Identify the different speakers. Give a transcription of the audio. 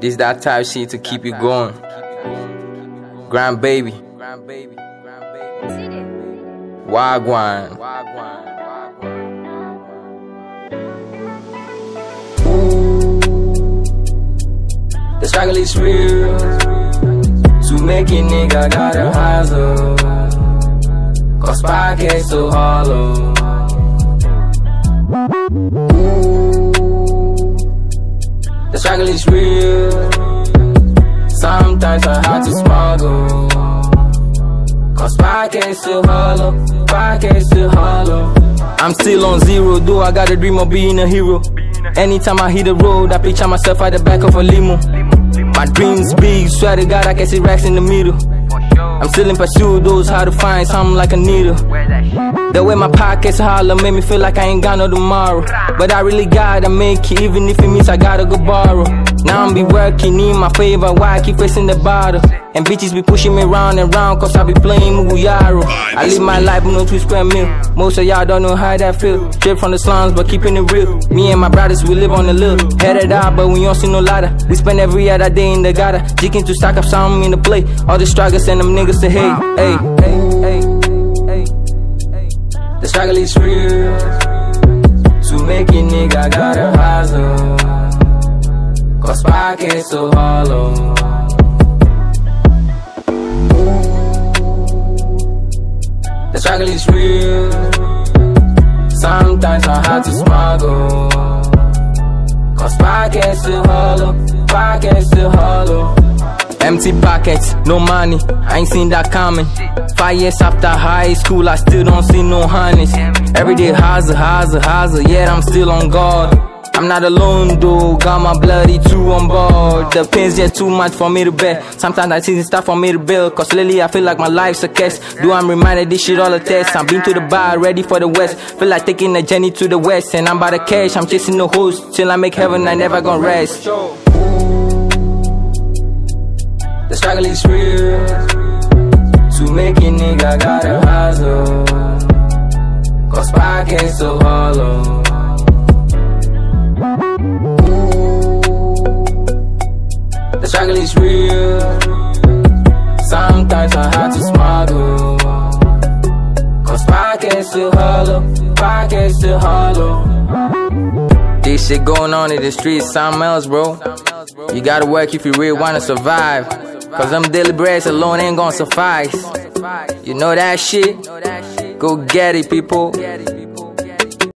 Speaker 1: This that type shit to keep you going. Grand baby. Wagwan. The struggle is real. To make a nigga gotta hustle. Cause pockets so hollow. Struggle is real. Sometimes I have to smuggle. Cause pockets still hollow. Pockets still hollow. I'm still on zero, though I got a dream of being a hero. Anytime I hit the road, I picture myself at the back of a limo. My dreams big, swear to God I can see racks in the middle. I'm still in pursuit, those how to find something like a needle. The way my pockets holler made me feel like I ain't got no tomorrow. But I really gotta make it, even if it means I gotta go borrow. Now I'm be working in my favor, why I keep facing the bottle. And bitches be pushing me round and round, cause I be playing Muguyaro. I live my life with no two square meal. Most of y'all don't know how that feel. Straight from the slums, but keeping it real. Me and my brothers, we live on the little. Headed out, but we don't see no ladder. We spend every other day in the gutter. Jigging to stack up something in the play. All the struggles send them niggas to hate. Hey, hey, hey, hey, hey. The struggle is real. To make a nigga gotta hustle. Cause pockets so hollow. The struggle is real. Sometimes I have to smuggle. Cause pockets still hollow. Pockets still hollow. Empty pockets, no money, I ain't seen that coming. Five years after high school, I still don't see no honeys. Every day hustle, hustle, hustle, yet I'm still on guard. I'm not alone though, got my bloody two on board. The pain's just too much for me to bear. Sometimes I see stuff for me to build, cause lately I feel like my life's a case. Do I'm reminded this shit all a test. I'm been to the bar, ready for the west. Feel like taking a journey to the west, and I'm about to cash. I'm chasing the host till I make heaven, I never gonna rest. Struggle is real. To make it, nigga gotta hustle. Cause pockets so hollow. The struggle is real. Sometimes I have to smuggle. Cause pockets still hollow. Pockets still hollow. This shit going on in the streets, something else, bro. You gotta work if you really wanna survive. Cause them daily breads alone ain't gonna suffice. You know that shit? Go get it, people.